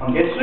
Und jetzt